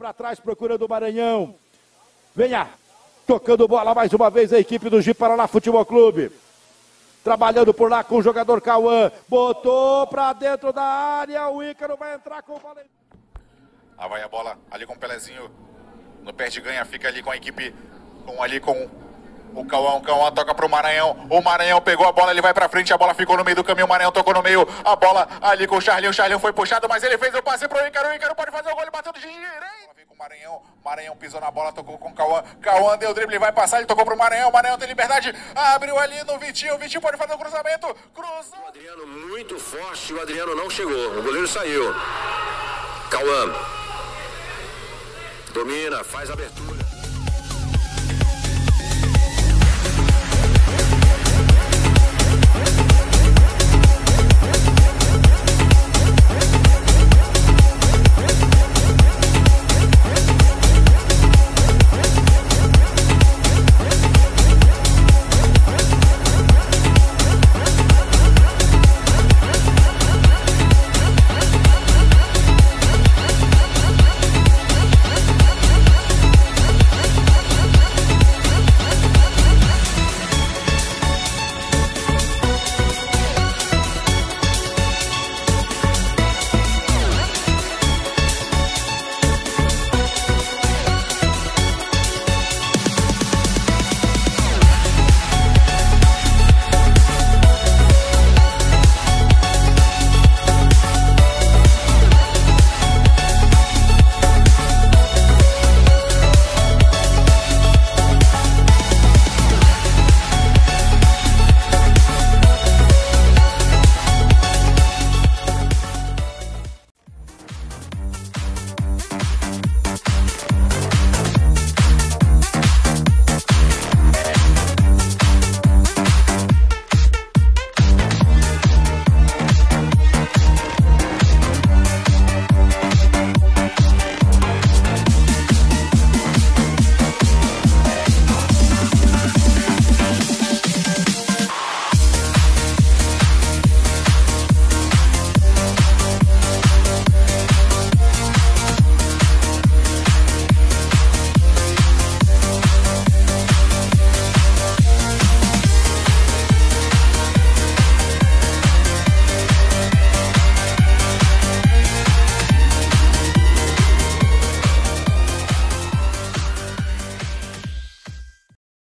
para trás, procurando o Maranhão. Venha, tocando bola mais uma vez a equipe do Gi Paraná Futebol Clube. Trabalhando por lá com o jogador Cauã. Botou para dentro da área. O Ícaro vai entrar com o Valentim. Lá vai a bola ali com o Pelezinho. No pé de ganha, fica ali com a equipe. Com ali com o Cauã, o Cauã toca pro Maranhão. O Maranhão pegou a bola, ele vai pra frente. A bola ficou no meio do caminho. O Maranhão tocou no meio. A bola ali com o Charlinho. O Charlinho foi puxado, mas ele fez o passe pro Ícaro. O Ícaro pode fazer o gol. Ele bateu de direita. Vem com o Maranhão. Maranhão pisou na bola, tocou com o Cauã. Cauã deu drible, vai passar. Ele tocou pro Maranhão. Maranhão tem liberdade. Abriu ali no Vitinho. O Vitinho pode fazer o cruzamento. Cruzou. O Adriano muito forte. O Adriano não chegou. O goleiro saiu. Cauã. Domina, faz abertura.